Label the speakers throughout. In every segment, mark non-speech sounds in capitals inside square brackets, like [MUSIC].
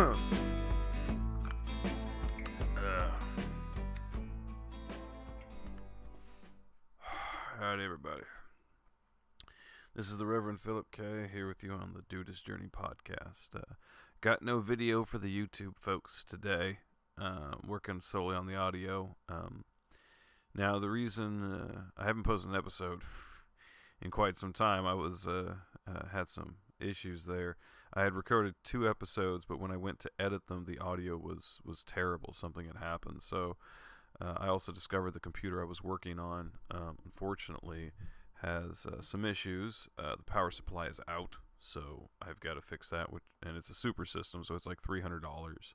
Speaker 1: [SIGHS] Alright, everybody. This is the Reverend Phillip K. here with you on the Dude's Journey podcast. Uh, got no video for the YouTube folks today. Uh, working solely on the audio. Um, now, the reason uh, I haven't posted an episode [LAUGHS] in quite some time, I was uh, uh, had some issues there. I had recorded two episodes, but when I went to edit them, the audio was was terrible. Something had happened, so uh, I also discovered the computer I was working on, um, unfortunately, has uh, some issues. Uh, the power supply is out, so I've got to fix that. Which, and it's a super system, so it's like three hundred dollars.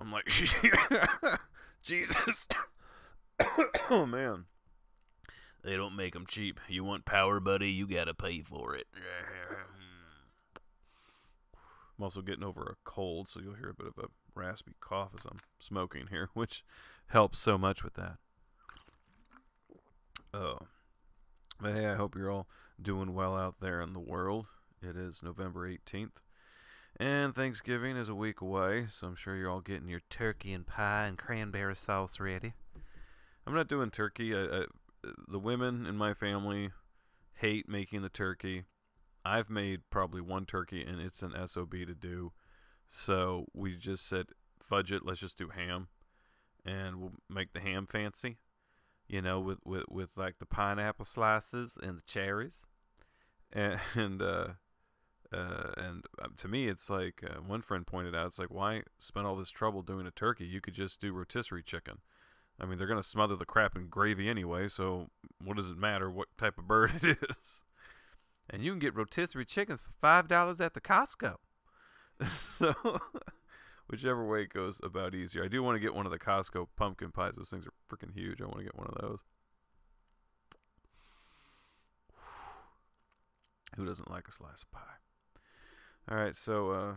Speaker 1: I'm like, [LAUGHS] Jesus. [COUGHS] oh man. They don't make them cheap. You want power, buddy? You gotta pay for it. [LAUGHS] I'm also getting over a cold, so you'll hear a bit of a raspy cough as I'm smoking here, [LAUGHS] which helps so much with that. Oh. But hey, I hope you're all doing well out there in the world. It is November 18th. And Thanksgiving is a week away, so I'm sure you're all getting your turkey and pie and cranberry sauce ready. I'm not doing turkey. I, I, the women in my family hate making the turkey. I've made probably one turkey, and it's an SOB to do. So we just said, fudge it, let's just do ham. And we'll make the ham fancy, you know, with, with, with like the pineapple slices and the cherries. And, [LAUGHS] and uh, uh, and uh, to me, it's like uh, one friend pointed out, it's like, why spend all this trouble doing a turkey? You could just do rotisserie chicken. I mean, they're going to smother the crap in gravy anyway, so what does it matter what type of bird [LAUGHS] it is? And you can get rotisserie chickens for $5 at the Costco. [LAUGHS] so, whichever way it goes, about easier. I do want to get one of the Costco pumpkin pies. Those things are freaking huge. I want to get one of those. [SIGHS] Who doesn't like a slice of pie? All right, so uh,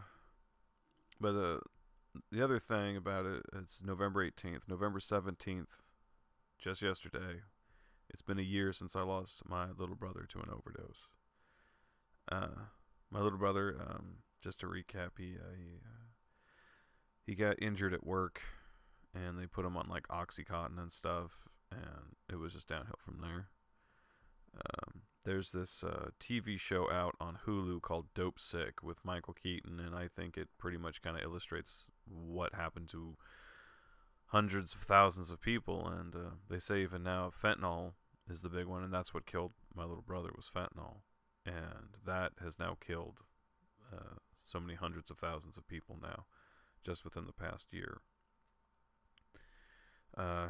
Speaker 1: but the the other thing about it, it's November 18th, November 17th, just yesterday. It's been a year since I lost my little brother to an overdose. Uh, my little brother, um, just to recap, he uh, he uh, he got injured at work, and they put him on like OxyContin and stuff, and it was just downhill from there. Um, there's this uh, TV show out on Hulu called Dopesick with Michael Keaton, and I think it pretty much kind of illustrates what happened to hundreds of thousands of people. And uh, they say even now fentanyl is the big one, and that's what killed my little brother was fentanyl, and that has now killed uh, so many hundreds of thousands of people now, just within the past year. Uh,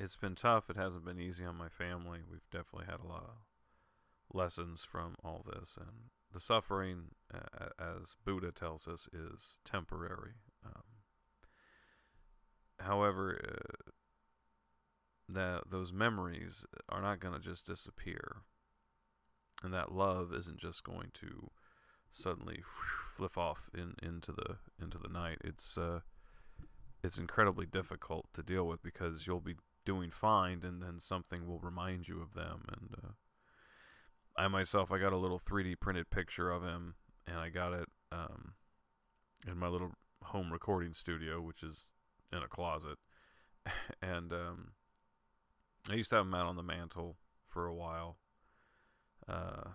Speaker 1: it's been tough. It hasn't been easy on my family. We've definitely had a lot of lessons from all this, and the suffering, uh, as Buddha tells us, is temporary. Um, however, uh, that those memories are not going to just disappear, and that love isn't just going to suddenly flip off in into the into the night. It's uh, it's incredibly difficult to deal with because you'll be doing fine, and then something will remind you of them. And uh, I myself, I got a little 3D printed picture of him, and I got it um, in my little home recording studio, which is in a closet. [LAUGHS] and um, I used to have him out on the mantle for a while. Uh,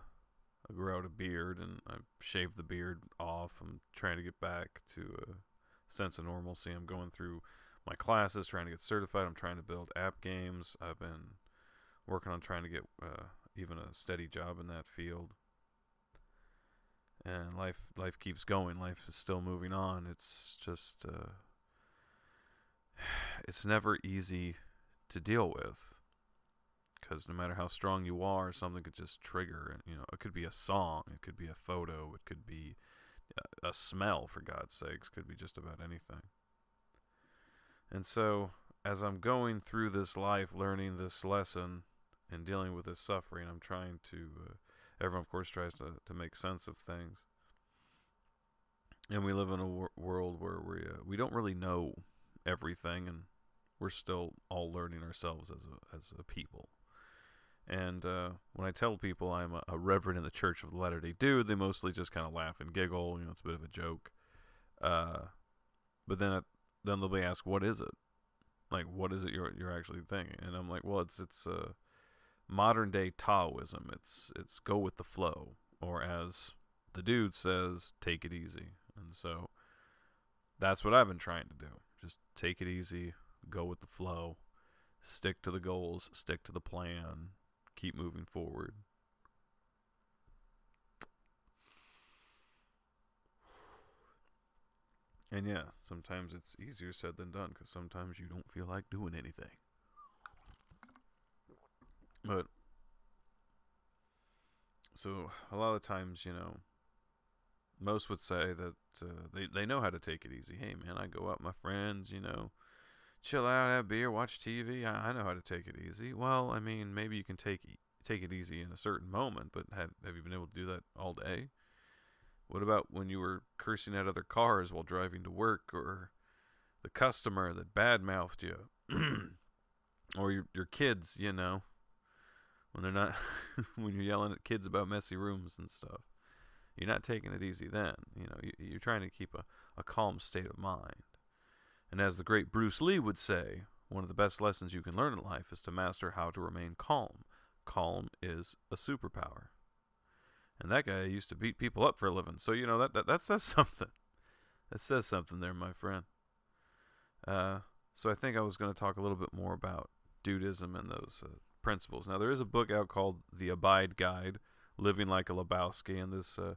Speaker 1: I grew out a beard, and I shaved the beard off. I'm trying to get back to a sense of normalcy. I'm going through my classes, trying to get certified. I'm trying to build app games. I've been working on trying to get uh, even a steady job in that field. And life life keeps going. Life is still moving on. It's just uh, [SIGHS] it's never easy to deal with because no matter how strong you are, something could just trigger. You know, it could be a song, it could be a photo, it could be a, smell. For God's sakes, could be just about anything. And so, as I'm going through this life, learning this lesson and dealing with this suffering, I'm trying to. Uh, everyone, of course, tries to to make sense of things. And we live in a wor- world where we uh, we don't really know everything, and we're still all learning ourselves as a as a people. And uh, when I tell people I'm a, a, reverend in the Church of the Latter Day Dude, they mostly just kind of laugh and giggle. You know, it's a bit of a joke. Uh, but then it, then they'll be asked, "What is it? Like, what is it you're you're actually thinking?" And I'm like, "Well, it's it's uh, modern day Taoism. It's it's go with the flow, or as the dude says, take it easy." And so that's what I've been trying to do. Just take it easy, go with the flow, stick to the goals, stick to the plan, keep moving forward. And yeah, sometimes it's easier said than done because sometimes you don't feel like doing anything. But, so a lot of times, you know, most would say that uh, they, they know how to take it easy. Hey, man, I go out with my friends, you know, chill out, have beer, watch TV. I, I know how to take it easy. Well, I mean, maybe you can take take it easy in a certain moment, but have, have you been able to do that all day? What about when you were cursing at other cars while driving to work, or the customer that badmouthed you, [CLEARS THROAT] or your your kids, you know, when they're not [LAUGHS] when you're yelling at kids about messy rooms and stuff. You're not taking it easy then. You know, you, are trying to keep a, a calm state of mind. And as the great Bruce Lee would say, one of the best lessons you can learn in life is to master how to remain calm. Calm is a superpower. And that guy used to beat people up for a living. So, you know, that, that, that says [LAUGHS] something. That says something there, my friend. Uh, so I think I was going to talk a little bit more about Dudeism and those uh, principles. Now, there is a book out called The Abide Guide, Living Like a Lebowski, and this uh,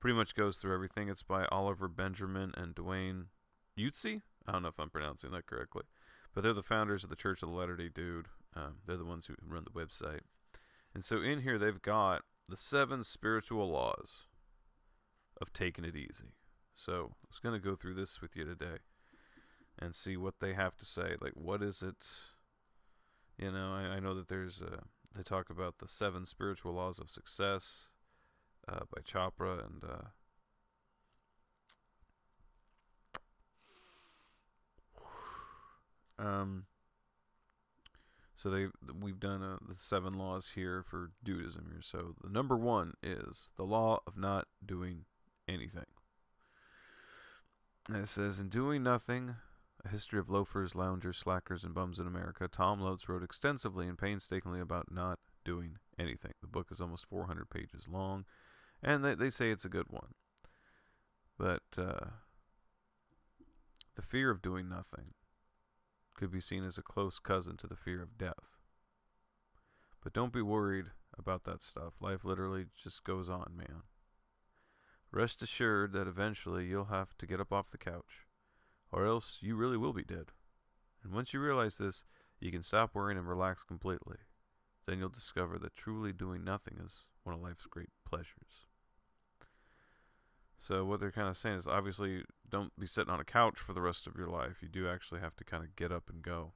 Speaker 1: pretty much goes through everything. It's by Oliver Benjamin and Dwayne Eutsey. I don't know if I'm pronouncing that correctly, but they're the founders of the Church of the Latter Day Dude. Um, they're the ones who run the website. And so in here they've got the seven spiritual laws of taking it easy. So I was going to go through this with you today and see what they have to say. Like, what is it? You know, I, I know that there's, uh, they talk about the seven spiritual laws of success uh, by Chopra and, uh, um, so they we've done uh, the seven laws here for Dudeism here. So the number one is the law of not doing anything. And it says, in doing nothing, a history of loafers, loungers, slackers, and bums in America, Tom Lutz wrote extensively and painstakingly about not doing anything. The book is almost 400 pages long, and they, they say it's a good one. But uh, the fear of doing nothing could be seen as a close cousin to the fear of death. But don't be worried about that stuff. Life literally just goes on, man. Rest assured that eventually you'll have to get up off the couch, or else you really will be dead. And once you realize this, you can stop worrying and relax completely. Then you'll discover that truly doing nothing is one of life's great pleasures. So what they're kind of saying is obviously don't be sitting on a couch for the rest of your life. You do actually have to kind of get up and go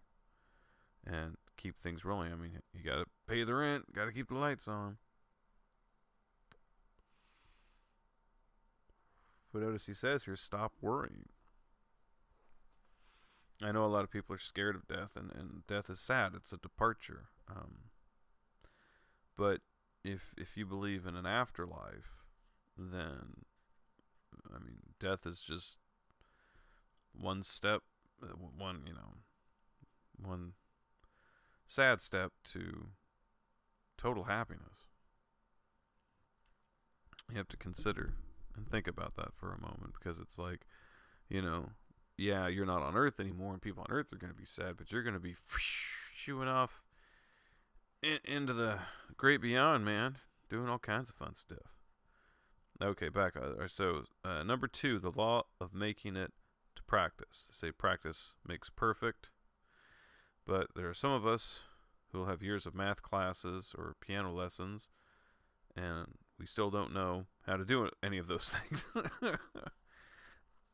Speaker 1: and keep things rolling. I mean, you got to pay the rent, got to keep the lights on. But notice he says here, stop worrying. I know a lot of people are scared of death, and, and death is sad. It's a departure. Um, but if if you believe in an afterlife, then I mean, death is just one step, uh, one, you know, one sad step to total happiness. You have to consider and think about that for a moment because it's like, you know, yeah, you're not on Earth anymore, and people on Earth are going to be sad, but you're going to be [LAUGHS] shooing off in, into the great beyond, man, doing all kinds of fun stuff. Okay, back. Uh, so uh, number two, the law of making it practice. say practice makes perfect, but there are some of us who will have years of math classes or piano lessons, and we still don't know how to do any of those [LAUGHS] things.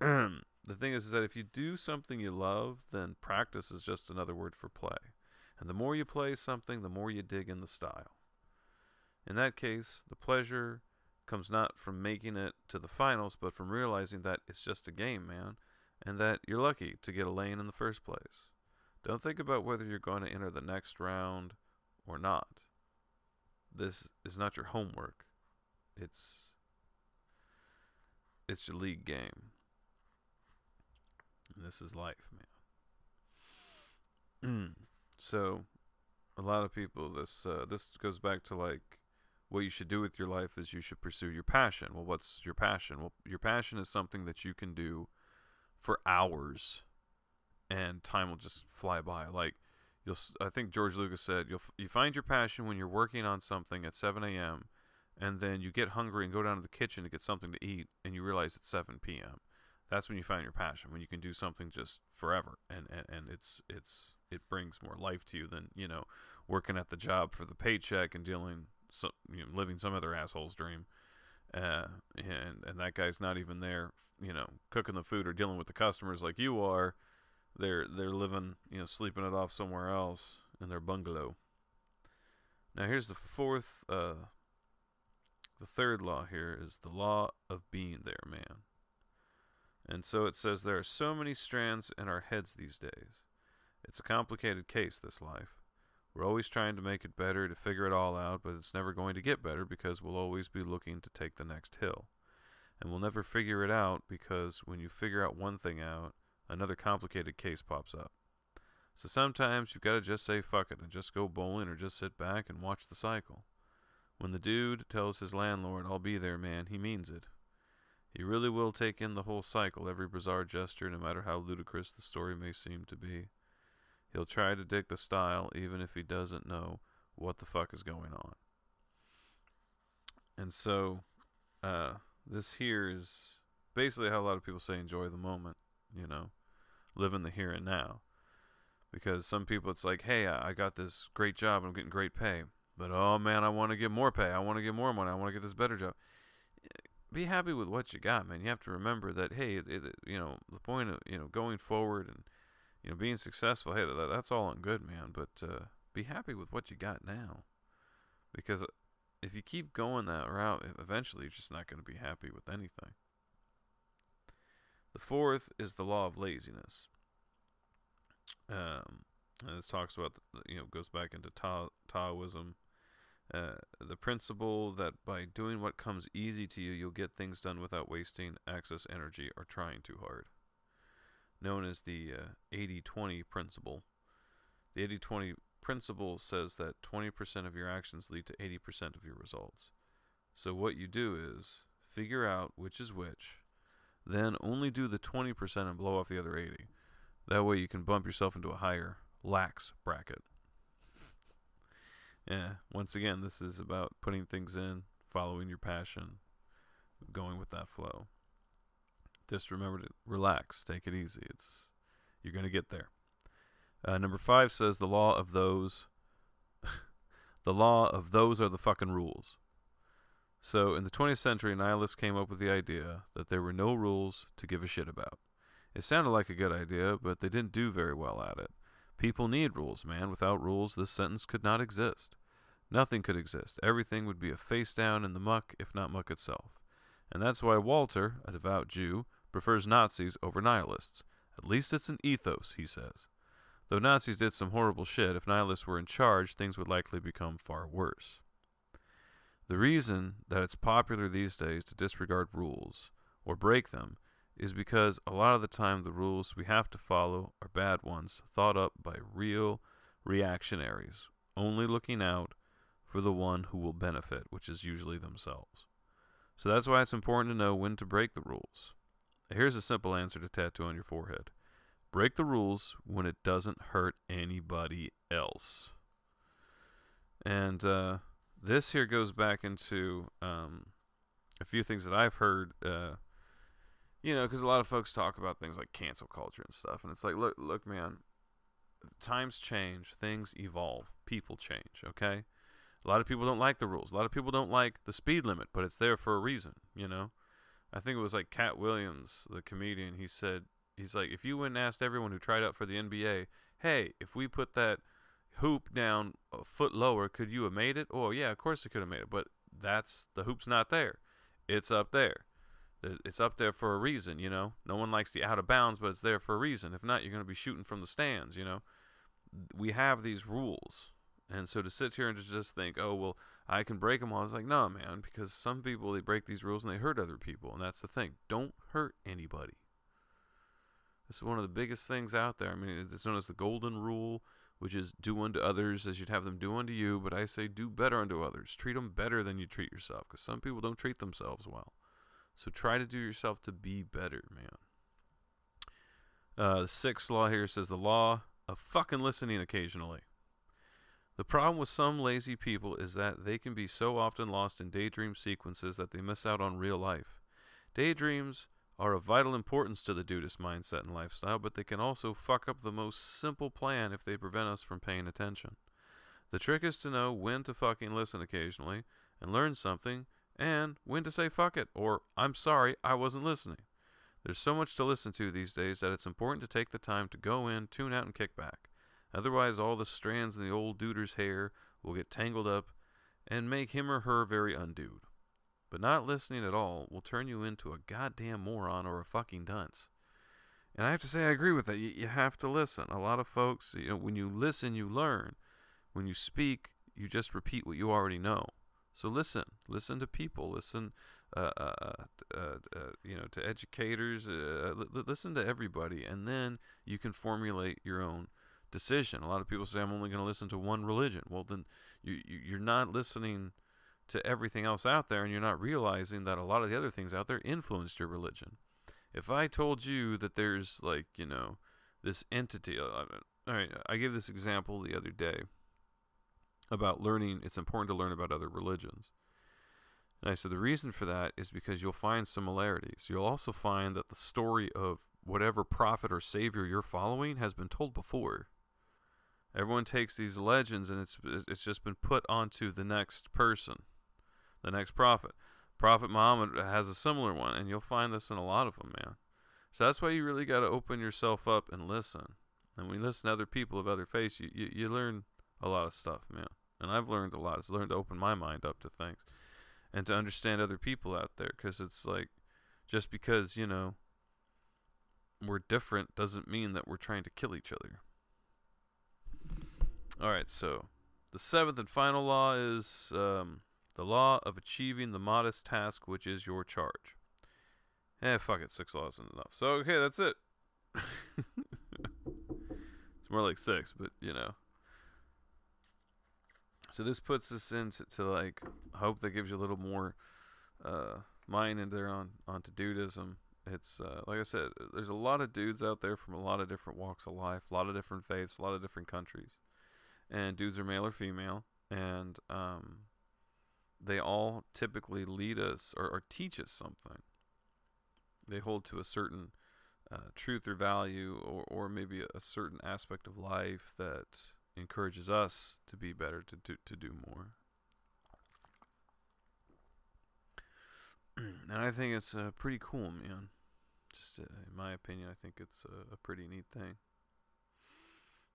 Speaker 1: the thing is, is that if you do something you love, then practice is just another word for play. And the more you play something, the more you dig in the style. In that case, the pleasure comes not from making it to the finals, but from realizing that it's just a game, man, and that you're lucky to get a lane in the first place. Don't think about whether you're going to enter the next round or not. This is not your homework. It's it's your league game. And this is life, man. so, a lot of people, this uh, this goes back to like what you should do with your life is you should pursue your passion. Well, what's your passion? Well, your passion is something that you can do for hours, and time will just fly by. Like you'll, I think George Lucas said, you'll you find your passion when you're working on something at 7 a.m. and then you get hungry and go down to the kitchen to get something to eat, and you realize it's 7 p.m. That's when you find your passion. When you can do something just forever, and and, and it's it's it brings more life to you than you know working at the job for the paycheck and dealing some you know, living some other asshole's dream. Uh, and and that guy's not even there, you know, cooking the food or dealing with the customers like you are. They're they're living, you know, sleeping it off somewhere else in their bungalow. Now here's the fourth, uh, the third law here is the law of being there, man. And so it says there are so many strands in our heads these days. It's a complicated case, this life. We're always trying to make it better, to figure it all out, but it's never going to get better because we'll always be looking to take the next hill. And we'll never figure it out because when you figure out one thing out, another complicated case pops up. So sometimes you've got to just say fuck it and just go bowling or just sit back and watch the cycle. When the dude tells his landlord, I'll be there, man, he means it. He really will take in the whole cycle, every bizarre gesture, no matter how ludicrous the story may seem to be. He'll try to dig the style even if he doesn't know what the fuck is going on. And so, uh, this here is basically how a lot of people say enjoy the moment, you know, live in the here and now. Because some people, it's like, hey, I got this great job and I'm getting great pay. But oh man, I want to get more pay. I want to get more money. I want to get this better job. Be happy with what you got, man. You have to remember that, hey, it, it, you know, the point of, you know, going forward and you know, being successful, hey, that, that's all on good, man. But uh, be happy with what you got now, because uh, if you keep going that route, eventually you're just not going to be happy with anything. The fourth is the law of laziness. Um, and this talks about, you know, goes back into Ta- Taoism. Uh, the principle that by doing what comes easy to you, you'll get things done without wasting excess energy or trying too hard known as the 80 uh, 20 principle. The 80 20 principle says that 20% of your actions lead to 80% of your results. So, what you do is figure out which is which, then only do the 20% and blow off the other 80. That way, you can bump yourself into a higher lax bracket. [LAUGHS] yeah, once again, this is about putting things in, following your passion, going with that flow just remember to relax, take it easy. It's you're going to get there. Uh, number five says the law of those. [LAUGHS] the law of those are the fucking rules. So in the 20th century, nihilists came up with the idea that there were no rules to give a shit about. It sounded like a good idea, but they didn't do very well at it. People need rules, man. Without rules, this sentence could not exist. Nothing could exist. Everything would be a face down in the muck, if not muck itself. And that's why Walter, a devout Jew, prefers Nazis over nihilists. At least it's an ethos, he says. Though Nazis did some horrible shit, if nihilists were in charge, things would likely become far worse. The reason that it's popular these days to disregard rules, or break them, is because a lot of the time the rules we have to follow are bad ones, thought up by real reactionaries, only looking out for the one who will benefit, which is usually themselves. So that's why it's important to know when to break the rules. Here's a simple answer to tattoo on your forehead. Break the rules when it doesn't hurt anybody else. And uh, this here goes back into um, a few things that I've heard. Uh, you know, because a lot of folks talk about things like cancel culture and stuff, and it's like, look, look, man, times change, things evolve, people change. Okay, a lot of people don't like the rules. A lot of people don't like the speed limit, but it's there for a reason. You know, I think it was like Katt Williams, the comedian. He said he's like, if you went and asked everyone who tried out for the NBA, hey, if we put that hoop down a foot lower, could you have made it? Oh yeah, of course it could have made it, but that's the hoop's not there. It's up there. It's up there for a reason, you know. No one likes the out of bounds, but it's there for a reason. If not, you're going to be shooting from the stands, you know. We have these rules, and so to sit here and to just think, oh well, I can break them all. It's like, nah, man, because some people they break these rules and they hurt other people, and that's the thing. Don't hurt anybody. This is one of the biggest things out there. I mean, it's known as the golden rule, which is do unto others as you'd have them do unto you. But I say do better unto others. Treat them better than you treat yourself, because some people don't treat themselves well. So try to do yourself to be better, man. Uh, the sixth law here says the law of fucking listening occasionally. The problem with some lazy people is that they can be so often lost in daydream sequences that they miss out on real life. Daydreams are of vital importance to the Dudeist mindset and lifestyle, but they can also fuck up the most simple plan if they prevent us from paying attention. The trick is to know when to fucking listen occasionally and learn something, and when to say fuck it or I'm sorry, I wasn't listening. There's so much to listen to these days that it's important to take the time to go in, tune out, and kick back. Otherwise, all the strands in the old duder's hair will get tangled up and make him or her very undued. But not listening at all will turn you into a goddamn moron or a fucking dunce. And I have to say, I agree with that. You, you have to listen. A lot of folks, you know, when you listen, you learn. When you speak, you just repeat what you already know. So listen, listen to people, listen, uh, uh, uh, uh you know, to educators, uh, listen to everybody, and then you can formulate your own decision. A lot of people say, I'm only going to listen to one religion. Well, then you, you're not listening to everything else out there, and you're not realizing that a lot of the other things out there influenced your religion. If I told you that there's, like, you know, this entity, uh, all right, I gave this example the other day about learning, it's important to learn about other religions. And I said the reason for that is because you'll find similarities. You'll also find that the story of whatever prophet or savior you're following has been told before. Everyone takes these legends and it's it's just been put onto the next person, the next prophet. Prophet Muhammad has a similar one, and you'll find this in a lot of them, man. So that's why you really got to open yourself up and listen. And when you listen to other people of other faiths, you, you, you learn a lot of stuff, man. And I've learned a lot. I've learned to open my mind up to things and to understand other people out there because it's like just because, you know, we're different doesn't mean that we're trying to kill each other. All right, so the seventh and final law is um, the law of achieving the modest task which is your charge. Eh, fuck it, six laws isn't enough. So, okay, that's it. [LAUGHS] it's more like six, but you know. So this puts us into to like hope that gives you a little more uh, mind in there on onto Dudeism it's uh, like I said, there's a lot of dudes out there from a lot of different walks of life, a lot of different faiths, a lot of different countries, and dudes are male or female, and um, they all typically lead us or, or, teach us something. They hold to a certain uh, truth or value, or, or maybe a, certain aspect of life that encourages us to be better, to do, to do more. [CLEARS THROAT] and I think it's uh, pretty cool, man. Just uh, in my opinion, I think it's a pretty neat thing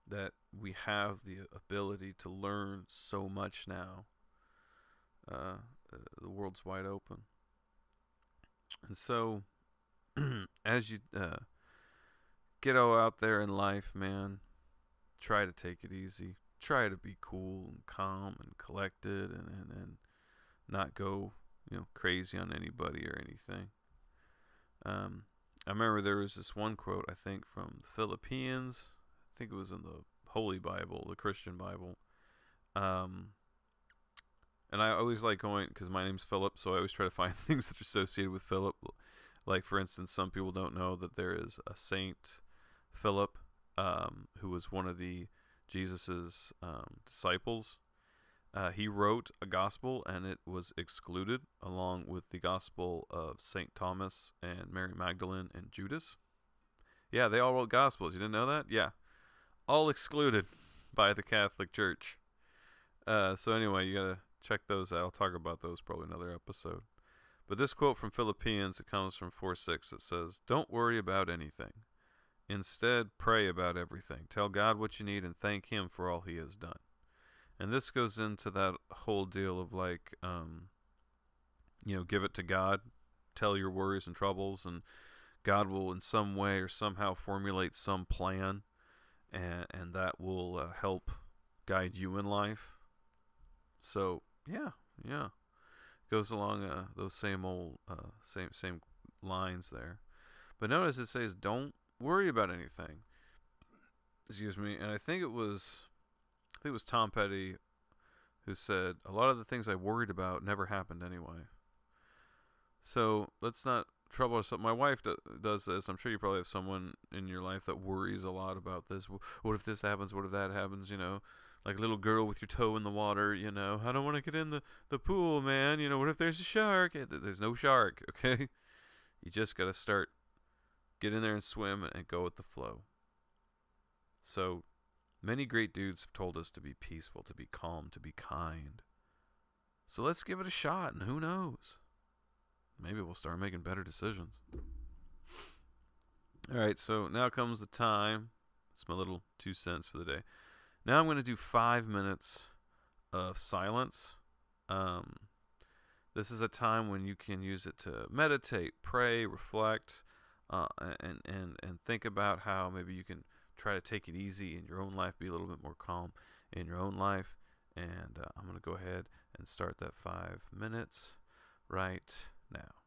Speaker 1: that we have the ability to learn so much now. Uh, the world's wide open, and so [CLEARS THROAT] as you uh, get out there in life, man, try to take it easy. Try to be cool and calm and collected, and and, and not go you know crazy on anybody or anything. Um, I remember there was this one quote I think from the Philippians. Think it was in the Holy Bible, the Christian Bible. Um, and I always like going because my name's Phillip, so I always try to find [LAUGHS] things that are associated with Philip. Like for instance, some people don't know that there is a Saint Philip, um, who was one of the Jesus's um, disciples. Uh, he wrote a gospel and it was excluded along with the gospel of St. Thomas and Mary Magdalene and Judas. Yeah, they all wrote gospels. You didn't know that? Yeah. All excluded by the Catholic Church. Uh, so, anyway, you got to check those out. I'll talk about those probably another episode. But this quote from Philippians, it comes from 4 6. It says, Don't worry about anything. Instead, pray about everything. Tell God what you need and thank Him for all He has done and this goes into that whole deal of like um, you know give it to god tell your worries and troubles and god will in some way or somehow formulate some plan and and that will uh, help guide you in life so yeah yeah goes along uh, those same old uh, same same lines there but notice it says don't worry about anything. Excuse me. And I think it was, I think it was Tom Petty who said a lot of the things I worried about never happened anyway. So let's not trouble ourselves. My wife do, does this. I'm sure you probably have someone in your life that worries a lot about this. What if this happens? What if that happens? You know, like a little girl with your toe in the water. You know, I don't want to get in the the pool, man. You know, what if there's a shark? Eh, there's no shark. [LAUGHS] Okay, you just got to start get in there and swim and go with the flow. So many great dudes have told us to be peaceful, to be calm, to be kind. So let's give it a shot, and who knows? Maybe we'll start making better decisions. All right, so now comes the time. It's my little two cents for the day. Now I'm going to do five minutes of silence. Um, this is a time when you can use it to meditate, pray, reflect, uh, and and and think about how maybe you can try to take it easy in your own life, be a little bit more calm in your own life. And uh, I'm going to go ahead and start that five minutes right now.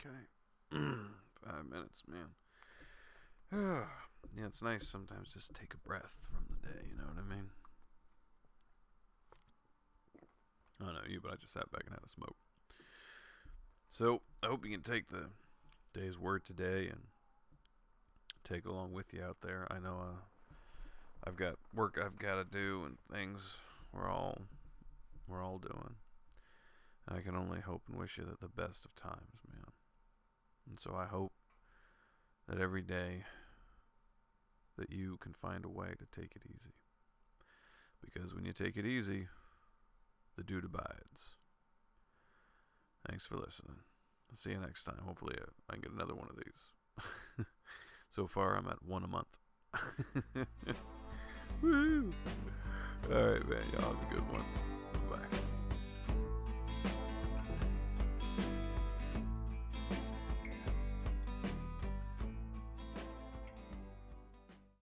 Speaker 1: Okay. [CLEARS THROAT] Five minutes, man. [SIGHS] yeah, it's nice sometimes just take a breath from the day, you know what I mean? I don't know you, but I just sat back and had a smoke. So, I hope you can take the day's word today and take along with you out there. I know uh, I've got work I've got to do and things we're all we're all doing. And I can only hope and wish you that the best of times, man. And so I hope that every day that you can find a way to take it easy. Because when you take it easy, the dude abides. Thanks for listening. I'll see you next time. Hopefully, uh, I can get another one of these. [LAUGHS] so far, I'm at one a month. [LAUGHS] Woo! All right, man. Y'all have a good one.